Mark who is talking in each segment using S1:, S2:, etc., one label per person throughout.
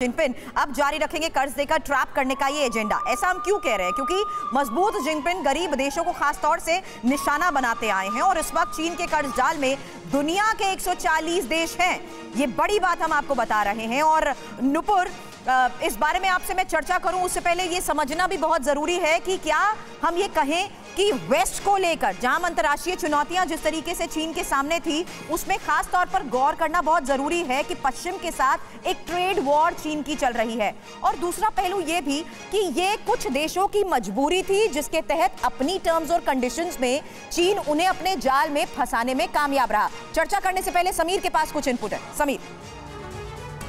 S1: जिनपिन अब जारी रखेंगे कर्ज देकर ट्रैप करने का ये एजेंडा ऐसा हम क्यों कह रहे हैं? क्योंकि मज़बूत जिनपिन गरीब देशों को खास तौर से निशाना बनाते आए हैं और इस वक्त चीन के कर्ज जाल में दुनिया के 140 देश हैं। ये बड़ी बात हम आपको बता रहे हैं और नुपुर इस बारे में आपसे मैं चर्चा करूँ, उससे पहले ये समझना भी बहुत ज़रूरी है कि क्या हम ये कहें कि वेस्ट को लेकर, जहाँ अंतर्राष्ट्रीय चुनौतियाँ जिस तरीके से चीन के सामने थी, उसमें खास तौर पर गौर करना बहुत ज़रूरी है कि पश्चिम के साथ एक ट्रेड वॉर चीन की चल रही है। और दूसरा पहलू ये भी कि ये कुछ देशों की मजबूरी थी, जिसके तहत अपनी टर्म्स और कंडीशंस में चीन उन्हें अपने जाल में फंसाने में कामयाब रहा। चर्चा करने से पहले समीर के पास कुछ इनपुट है। समीर।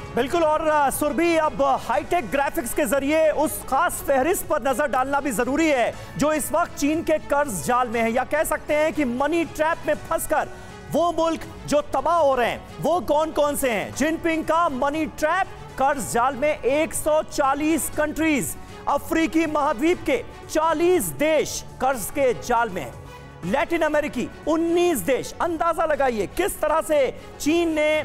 S2: बिल्कुल, और सुरभि, अब हाईटेक ग्राफिक्स के ज़रिए उस खास फहरिस्त पर नज़र डालना भी ज़रूरी है, जो इस वक्त चीन के कर्ज जाल में है। या कह सकते हैं कि मनी ट्रैप में फंसकर वो मुल्क जो तबाह हो रहे हैं, वो कौन कौन से हैं? जिनपिंग का मनी ट्रैप कर्ज जाल में 140 कंट्रीज़ अफ्रीकी महाद्वीप के 40 देश कर्ज के जाल में है। लैटिन अमेरिकी 19 देश, अंदाज़ा लगाइए, किस तरह से चीन ने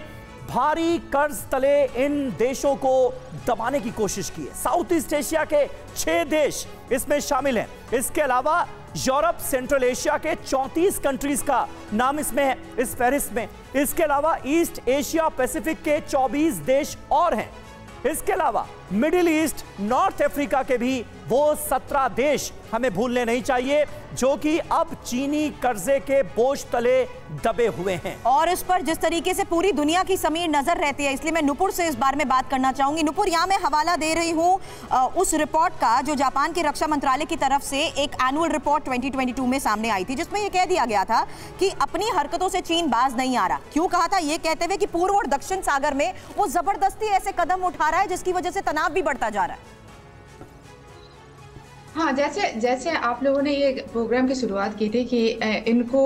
S2: भारी कर्ज तले इन देशों को दबाने की कोशिश की है। साउथ ईस्ट एशिया के छह देश इसमें शामिल हैं। इसके अलावा यूरोप, सेंट्रल एशिया के 34 कंट्रीज़ का नाम इसमें है, इस फहरिस्त में। इसके अलावा ईस्ट एशिया पैसिफिक के 24 देश और हैं। इसके अलावा मिडिल ईस्ट, नॉर्थ अफ्रीका के भी वो सत्रह देश हमें भूलने नहीं चाहिए, जो कि अब चीनी कर्जे के बोझ तले दबे हुए हैं।
S1: और इस पर जिस तरीके से पूरी दुनिया की समीर नज़र रहती है, इसलिए मैं नुपुर से इस बारे में बात करना चाहूँगी। नुपुर, यहाँ मैं हवाला दे रही हूँ उस रिपोर्ट का, जो जापान के रक्षा मंत्रालय की तरफ़ से एक एनुअल रिपोर्ट 2022 में सामने आई थी, जिसमें यह कह दिया गया था कि अपनी हरकतों से चीन बाज नहीं आ रहा। क्यों कहा था? यह कहते हुए कि पूर्व और दक्षिण सागर में वो ज़बरदस्ती ऐसे कदम उठा रहा है, जिसकी वजह से तनाव भी बढ़ता जा रहा है।
S3: हाँ जैसे जैसे आप लोगों ने ये प्रोग्राम की शुरुआत की थी कि इनको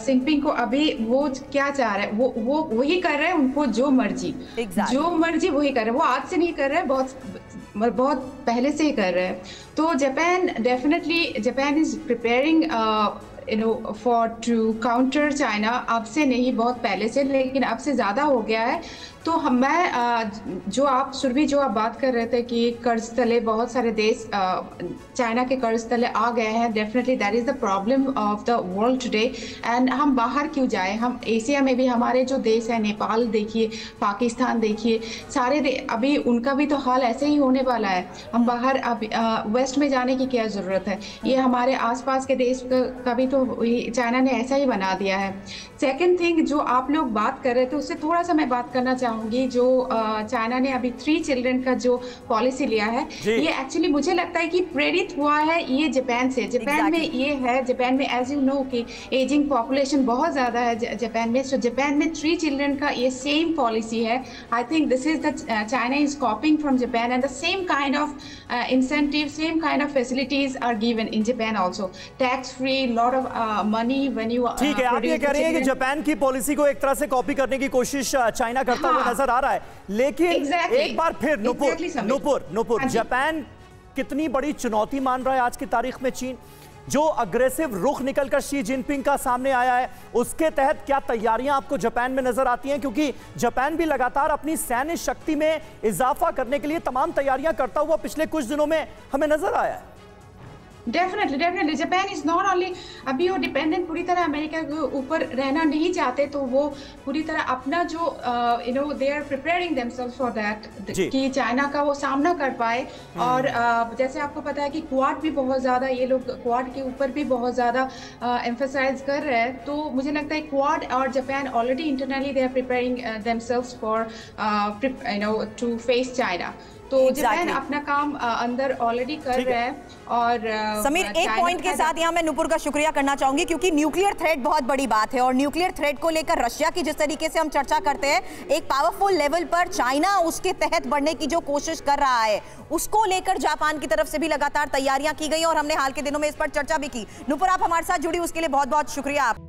S3: सिंपिंग को अभी वो क्या चाह रहे हैं वो वो वही कर रहे हैं उनको जो मर्ज़ी exactly. जो मर्ज़ी वही कर रहे हैं वो आज से नहीं कर रहे हैं बहुत बहुत पहले से ही कर रहे हैं। तो Japan definitely Japan is preparing you know for to counter China अब से नहीं, बहुत पहले से, लेकिन अब से ज़्यादा हो गया है। तो हम, मैं जो आप, सुरभि, जो आप बात कर रहे थे कि कर्ज तले बहुत सारे देश चाइना के कर्ज तले आ गए हैं। Definitely that is the problem of the world today and हम बाहर क्यों जाए? हम एशिया में भी, हमारे जो देश हैं, नेपाल देखिए, पाकिस्तान देखिए, सारे अभी उनका भी तो हाल ऐसे ही होने वाला है। हम बाहर अभी वेस्ट में जाने की क्या ज़रूरत है? ये हमारे आसपास के देश का भी तो चाइना ने ऐसा ही बना दिया है। सेकेंड थिंग जो आप लोग बात कर रहे थे उससे थोड़ा सा मैं बात करना चाहूँ चाहूँगी जो चाइना ने अभी थ्री चिल्ड्रन का जो पॉलिसी लिया है ये एक्चुअली मुझे लगता है कि प्रेरित हुआ है ये जापान से। जापान exactly. में ये है जापान में एज यू नो कि एजिंग पॉपुलेशन बहुत ज़्यादा है जापान में। सो जापान में थ्री चिल्ड्रन का ये सेम पॉलिसी है। I think this is the China is copying from Japan and the same kind incentives, same kind of facilities are given in Japan also. Tax free, lot of uh, money when you.
S2: ठीक है आप ये कह रहे हैं कि Japan की policy को एक तरह से कॉपी करने की कोशिश चाइना करता हुआ हाँ, नज़र आ रहा है लेकिन exactly. एक बार फिर नुपुर exactly, नुपुर नुपुर हाँ जापान कितनी बड़ी चुनौती मान रहा है आज की तारीख में चीन जो अग्रेसिव रुख निकलकर शी जिनपिंग का सामने आया है, उसके तहत क्या तैयारियाँ आपको जापान में नज़र आती हैं? क्योंकि जापान भी लगातार अपनी सैन्य शक्ति में इजाफा करने के लिए तमाम तैयारियाँ करता हुआ पिछले कुछ दिनों में हमें नज़र आया है।
S3: Definitely definitely Japan is not only अभी वो डिपेंडेंट पूरी तरह अमेरिका के ऊपर रहना नहीं चाहते तो वो पूरी तरह अपना जो you know they are preparing themselves for that कि चाइना का वो सामना कर पाए। हम्म। और uh, जैसे आपको पता है कि क्वाड भी बहुत ज़्यादा ये लोग क्वाड के ऊपर भी बहुत ज़्यादा एम्फोसाइज uh, कर रहे हैं। तो मुझे लगता है क्वाड और Japan already internally they are preparing themselves for you know to face China तो exactly. अपना काम अंदर ऑलरेडी कर रहे हैं और
S1: समीर एक पॉइंट के साथ यहाँ मैं नुपुर का शुक्रिया करना चाहूँगी क्योंकि न्यूक्लियर थ्रेट बहुत बड़ी बात है और न्यूक्लियर थ्रेट को लेकर रशिया की जिस तरीके से हम चर्चा करते हैं एक पावरफुल लेवल पर चाइना उसके तहत बढ़ने की जो कोशिश कर रहा है उसको लेकर जापान की तरफ़ से भी लगातार तैयारियाँ की गई और हमने हाल के दिनों में इस पर चर्चा भी की। नुपुर आप हमारे साथ जुड़ी उसके लिए बहुत बहुत शुक्रिया आप।